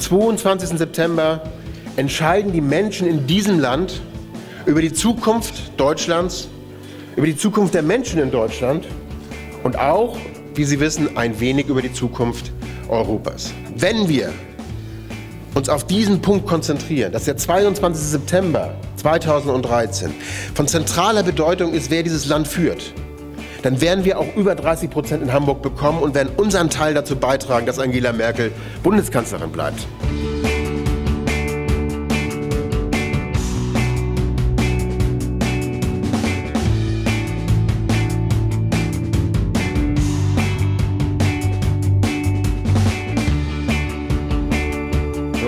22. September entscheiden die Menschen in diesem Land über die Zukunft Deutschlands, über die Zukunft der Menschen in Deutschland und auch, wie Sie wissen, ein wenig über die Zukunft Europas. Wenn wir uns auf diesen Punkt konzentrieren, dass der 22. September 2013 von zentraler Bedeutung ist, wer dieses Land führt, dann werden wir auch über 30 Prozent in Hamburg bekommen und werden unseren Teil dazu beitragen, dass Angela Merkel Bundeskanzlerin bleibt.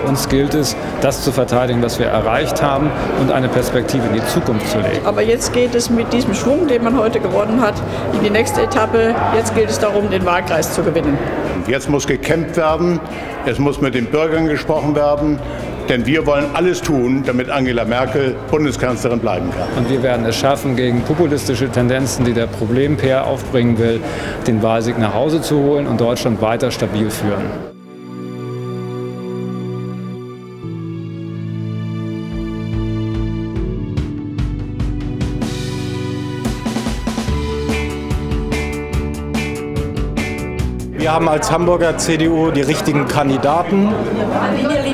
Uns gilt es, das zu verteidigen, was wir erreicht haben und eine Perspektive in die Zukunft zu legen. Aber jetzt geht es mit diesem Schwung, den man heute gewonnen hat, in die nächste Etappe. Jetzt gilt es darum, den Wahlkreis zu gewinnen. Jetzt muss gekämpft werden, es muss mit den Bürgern gesprochen werden. Denn wir wollen alles tun, damit Angela Merkel Bundeskanzlerin bleiben kann. Und wir werden es schaffen, gegen populistische Tendenzen, die der Problempair aufbringen will, den Wahlsieg nach Hause zu holen und Deutschland weiter stabil führen. Wir haben als Hamburger CDU die richtigen Kandidaten,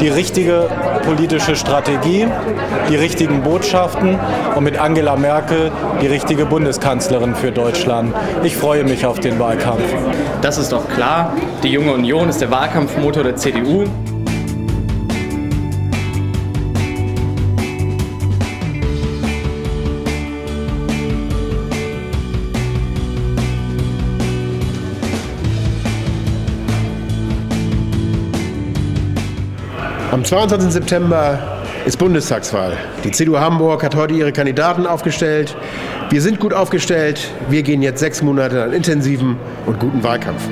die richtige politische Strategie, die richtigen Botschaften und mit Angela Merkel die richtige Bundeskanzlerin für Deutschland. Ich freue mich auf den Wahlkampf. Das ist doch klar. Die junge Union ist der Wahlkampfmotor der CDU. Am 22. September ist Bundestagswahl. Die CDU Hamburg hat heute ihre Kandidaten aufgestellt. Wir sind gut aufgestellt. Wir gehen jetzt sechs Monate an intensiven und guten Wahlkampf.